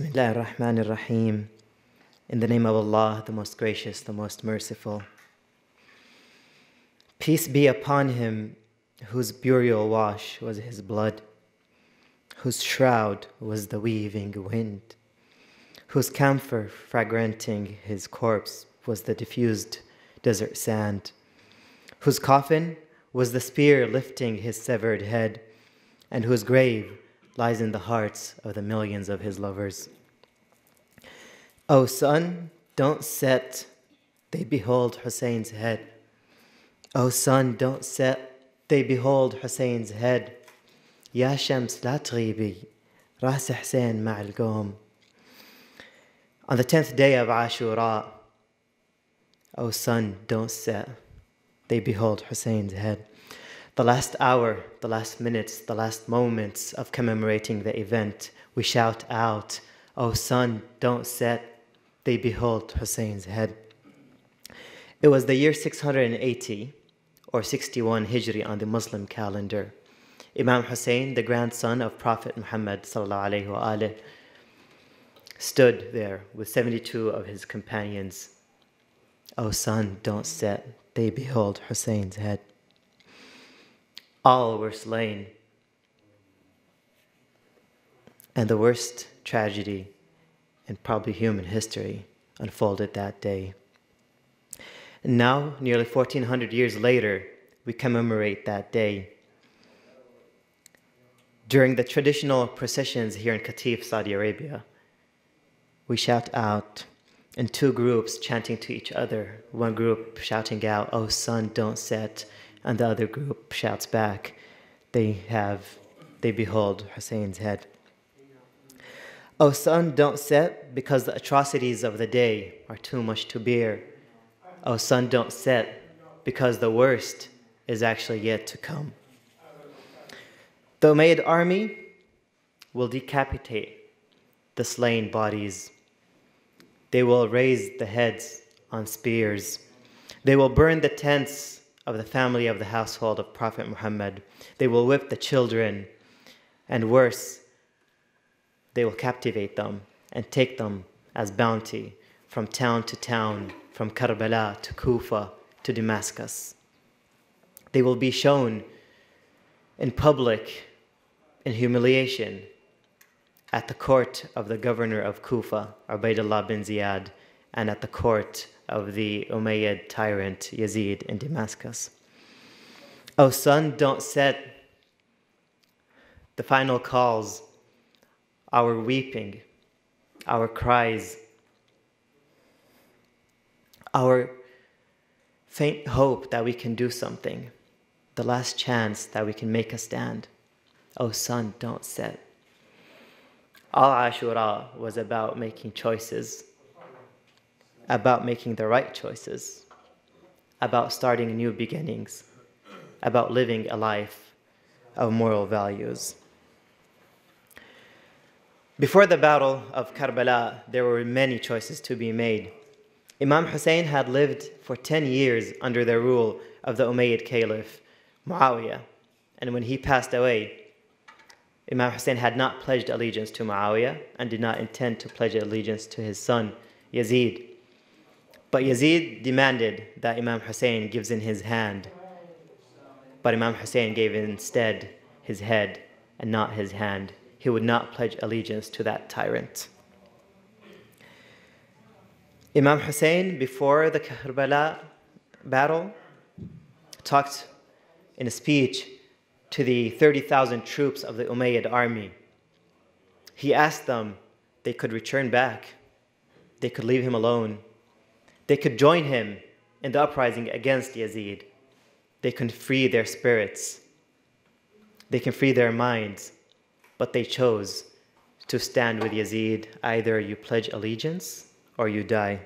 Bismillah ar-Rahman ar-Rahim. In the name of Allah, the most gracious, the most merciful. Peace be upon him whose burial wash was his blood, whose shroud was the weaving wind, whose camphor fragranting his corpse was the diffused desert sand, whose coffin was the spear lifting his severed head, and whose grave lies in the hearts of the millions of his lovers. O sun, don't set, they behold Hussein's head. O sun, don't set, they behold Hussein's head. يا شمس لا تغيبي راس حسين مع القوم On the tenth day of Ashura, O sun, don't set, they behold Hussein's head the last hour, the last minutes, the last moments of commemorating the event, we shout out, O sun, don't set, they behold Hussein's head. It was the year 680 or 61 Hijri on the Muslim calendar. Imam Hussein, the grandson of Prophet Muhammad وآله, stood there with 72 of his companions. O sun, don't set, they behold Hussein's head all were slain. And the worst tragedy in probably human history unfolded that day. And now, nearly 1400 years later, we commemorate that day. During the traditional processions here in Qatif, Saudi Arabia, we shout out in two groups chanting to each other. One group shouting out, Oh, sun, don't set and the other group shouts back, they have, they behold Hussein's head. O sun, don't set, because the atrocities of the day are too much to bear. O sun, don't set, because the worst is actually yet to come. The Umayyad army will decapitate the slain bodies. They will raise the heads on spears. They will burn the tents of the family of the household of Prophet Muhammad. They will whip the children, and worse, they will captivate them and take them as bounty from town to town, from Karbala to Kufa to Damascus. They will be shown in public in humiliation at the court of the governor of Kufa, Ubaidullah bin Ziyad, and at the court of the Umayyad tyrant Yazid in Damascus. Oh, sun, don't set the final calls, our weeping, our cries, our faint hope that we can do something, the last chance that we can make a stand. Oh, sun, don't set. All Ashura was about making choices about making the right choices, about starting new beginnings, about living a life of moral values. Before the Battle of Karbala, there were many choices to be made. Imam Hussein had lived for 10 years under the rule of the Umayyad Caliph, Muawiyah, and when he passed away, Imam Hussein had not pledged allegiance to Muawiyah and did not intend to pledge allegiance to his son, Yazid. But Yazid demanded that Imam Hussein gives in his hand. But Imam Hussein gave instead his head and not his hand. He would not pledge allegiance to that tyrant. Imam Hussein, before the Karbala battle, talked in a speech to the 30,000 troops of the Umayyad army. He asked them they could return back, they could leave him alone, they could join him in the uprising against Yazid. They can free their spirits. They can free their minds. But they chose to stand with Yazid. Either you pledge allegiance or you die.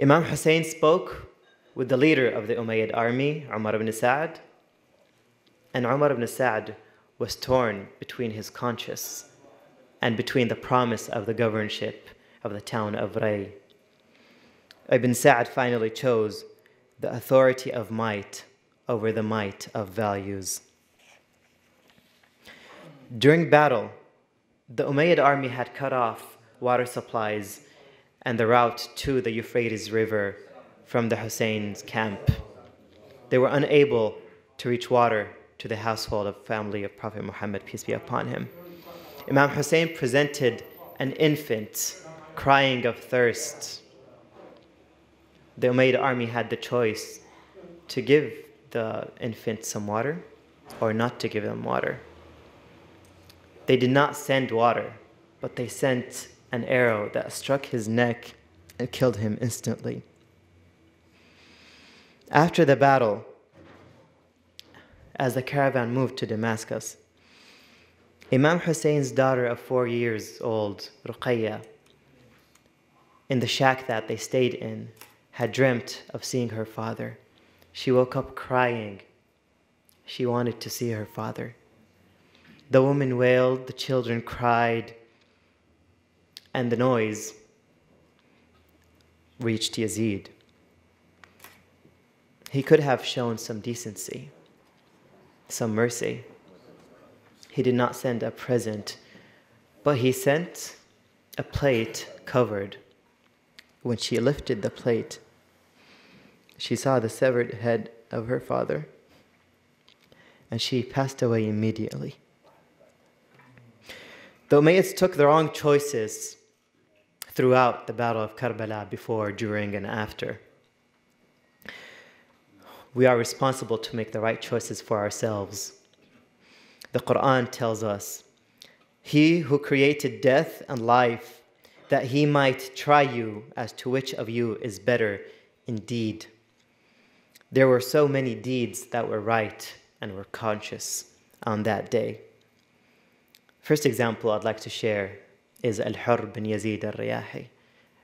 Imam Hussein spoke with the leader of the Umayyad army, Umar ibn Sa'd. And Umar ibn Sa'd was torn between his conscience and between the promise of the governorship of the town of Ray. Ibn Sa'd finally chose the authority of might over the might of values. During battle, The Umayyad army had cut off water supplies and the route to the Euphrates River from the Hussein's camp. They were unable to reach water to the household of family of Prophet Muhammad, peace be upon him. Imam Hussein presented an infant crying of thirst. The Umayyad army had the choice to give the infant some water or not to give them water. They did not send water, but they sent an arrow that struck his neck and killed him instantly. After the battle, as the caravan moved to Damascus, Imam Hussein's daughter of four years old, Ruqayya, in the shack that they stayed in, had dreamt of seeing her father. She woke up crying. She wanted to see her father. The woman wailed, the children cried, and the noise reached Yazid. He could have shown some decency, some mercy. He did not send a present, but he sent a plate covered. When she lifted the plate, she saw the severed head of her father, and she passed away immediately. The Umayyads took the wrong choices throughout the Battle of Karbala, before, during, and after. We are responsible to make the right choices for ourselves. The Quran tells us, He who created death and life, that he might try you as to which of you is better indeed. There were so many deeds that were right and were conscious on that day. First example I'd like to share is Al-Hur bin Yazid al-Riyahi.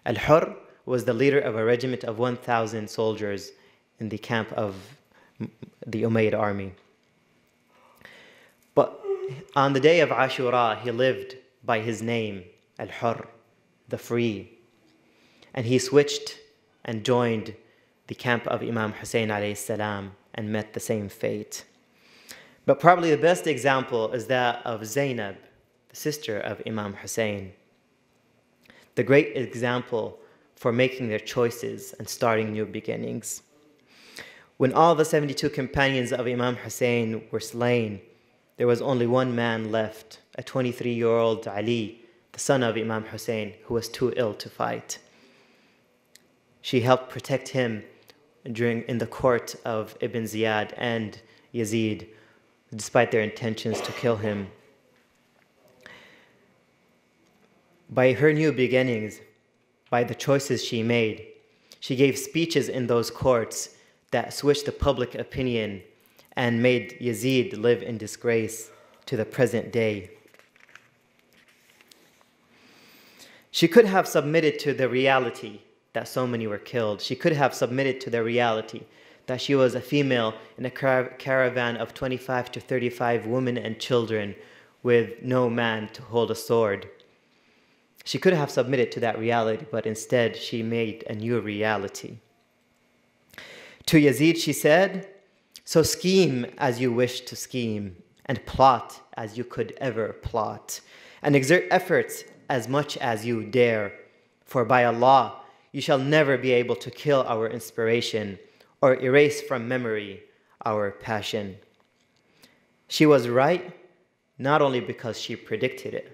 Al-Hur was the leader of a regiment of 1,000 soldiers in the camp of the Umayyad army. But on the day of Ashura, he lived by his name, Al-Hur, the free. And he switched and joined the camp of Imam Hussein salam and met the same fate. But probably the best example is that of Zainab, the sister of Imam Hussein. The great example for making their choices and starting new beginnings. When all the 72 companions of Imam Hussein were slain, there was only one man left, a 23 year old Ali, the son of Imam Hussein, who was too ill to fight. She helped protect him during, in the court of Ibn Ziyad and Yazid, despite their intentions to kill him. By her new beginnings, by the choices she made, she gave speeches in those courts that switched the public opinion and made Yazid live in disgrace to the present day. She could have submitted to the reality that so many were killed. She could have submitted to the reality that she was a female in a car caravan of 25 to 35 women and children with no man to hold a sword. She could have submitted to that reality, but instead she made a new reality. To Yazid, she said, So scheme as you wish to scheme, and plot as you could ever plot, and exert efforts as much as you dare, for by Allah, you shall never be able to kill our inspiration or erase from memory our passion. She was right not only because she predicted it,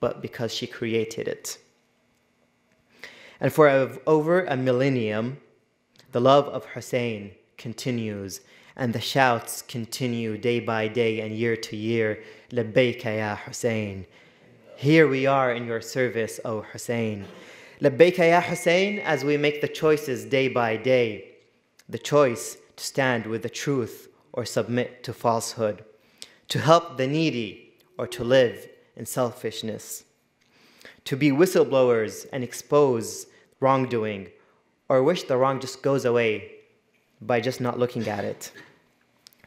but because she created it. And for over a millennium, the love of Hussein continues, and the shouts continue day by day and year to year. Labbaika ya Hussein. Here we are in your service, O Hussein. Labbaika ya Hussein, as we make the choices day by day. The choice to stand with the truth or submit to falsehood, to help the needy or to live in selfishness, to be whistleblowers and expose wrongdoing, or wish the wrong just goes away by just not looking at it.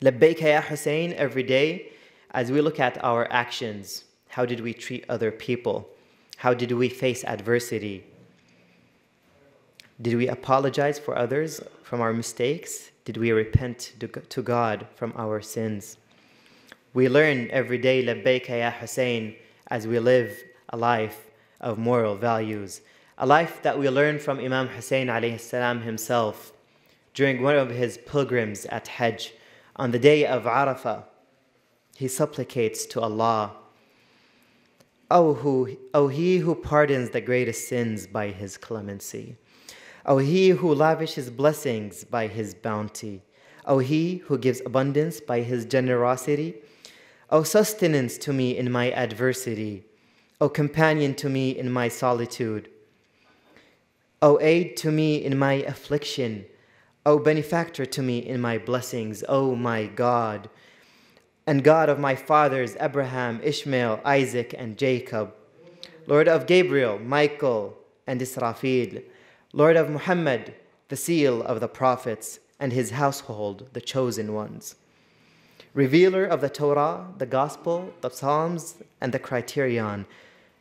Labbaika ya Hussein every day as we look at our actions. How did we treat other people? How did we face adversity? Did we apologize for others from our mistakes? Did we repent to God from our sins? We learn every day, Labbaika ya Hussein, as we live a life of moral values, a life that we learn from Imam Hussein salam himself during one of his pilgrims at Hajj on the day of Arafah. He supplicates to Allah, O, who, o He who pardons the greatest sins by His clemency, O He who lavishes blessings by His bounty, O He who gives abundance by His generosity, O sustenance to me in my adversity, O companion to me in my solitude, O aid to me in my affliction, O benefactor to me in my blessings, O my God, and God of my fathers Abraham, Ishmael, Isaac, and Jacob, Lord of Gabriel, Michael, and Israfil, Lord of Muhammad, the seal of the prophets, and his household, the chosen ones, revealer of the Torah, the Gospel, the Psalms, and the Criterion,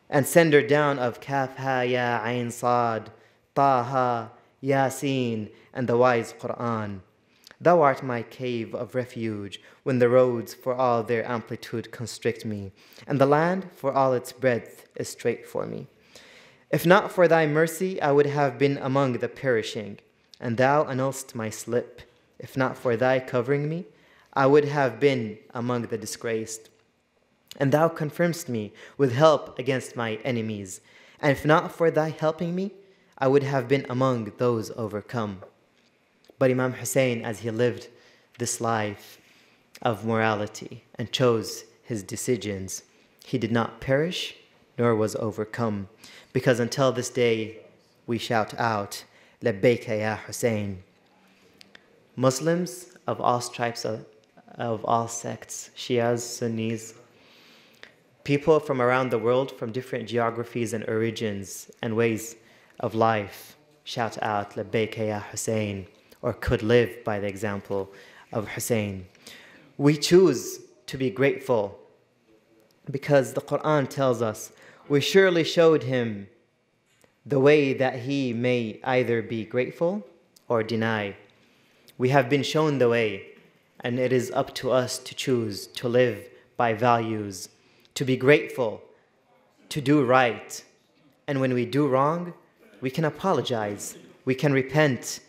and sender down of Kaf Ha Ya Ain Sad, Taha, Yasin, and the wise Quran. Thou art my cave of refuge when the roads for all their amplitude constrict me, and the land for all its breadth is straight for me. If not for thy mercy, I would have been among the perishing, and thou annullest my slip. If not for thy covering me, I would have been among the disgraced. And thou confirmest me with help against my enemies. And if not for thy helping me, I would have been among those overcome. But Imam Hussein, as he lived this life of morality and chose his decisions, he did not perish nor was overcome. Because until this day, we shout out, Labbaika ya Hussein. Muslims of all stripes, of, of all sects, Shias, Sunnis, people from around the world, from different geographies and origins and ways of life, shout out, Labbaika ya Hussein or could live by the example of Hussein. We choose to be grateful because the Quran tells us we surely showed him the way that he may either be grateful or deny. We have been shown the way, and it is up to us to choose to live by values, to be grateful, to do right. And when we do wrong, we can apologize, we can repent,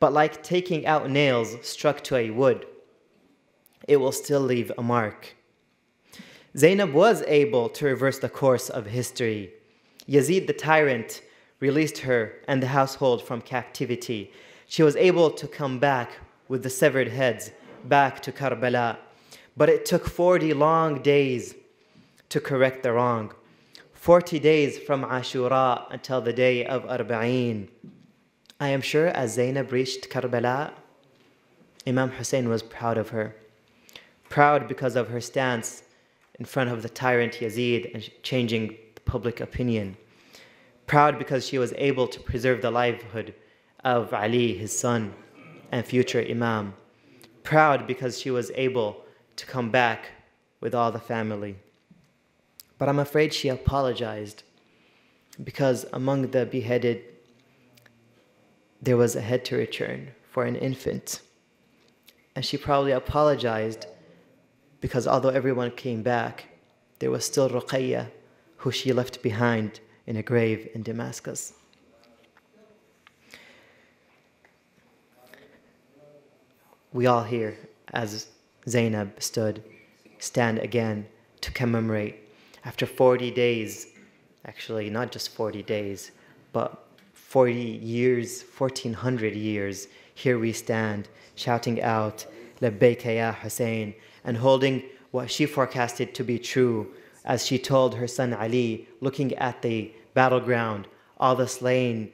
but like taking out nails struck to a wood, it will still leave a mark. Zainab was able to reverse the course of history. Yazid the tyrant released her and the household from captivity. She was able to come back with the severed heads back to Karbala. But it took 40 long days to correct the wrong. 40 days from Ashura until the day of Arba'een. I am sure as Zainab reached Karbala, Imam Hussein was proud of her. Proud because of her stance in front of the tyrant Yazid and changing public opinion. Proud because she was able to preserve the livelihood of Ali, his son, and future Imam. Proud because she was able to come back with all the family. But I'm afraid she apologized because among the beheaded there was a head to return for an infant. And she probably apologized because although everyone came back, there was still Ruqayya, who she left behind in a grave in Damascus. We all here, as Zainab stood, stand again to commemorate after 40 days, actually, not just 40 days, but 40 years, 1400 years, here we stand, shouting out, Labbaika ya Hussein, and holding what she forecasted to be true, as she told her son Ali, looking at the battleground, all the slain.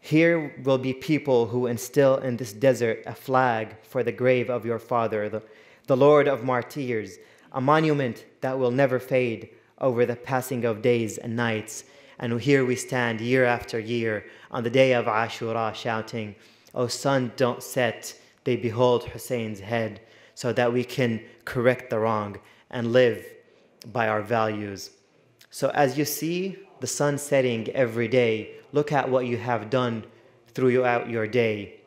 Here will be people who instill in this desert a flag for the grave of your father, the, the Lord of martyrs, a monument that will never fade over the passing of days and nights and here we stand year after year on the day of Ashura shouting, O sun, don't set. They behold Hussein's head so that we can correct the wrong and live by our values. So as you see the sun setting every day, look at what you have done throughout your day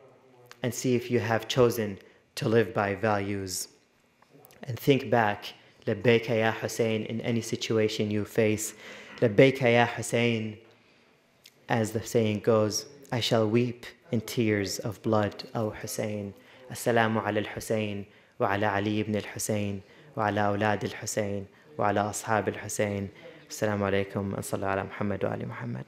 and see if you have chosen to live by values. And think back, لبيك يا Hussein in any situation you face. لبيك يا Hussein, as the saying goes, I shall weep in tears of blood, O Hussein. السلام على الحسين وعلى علي بن الحسين وعلى أولاد الحسين وعلى أصحاب الحسين السلام عليكم صلى على محمد وآل محمد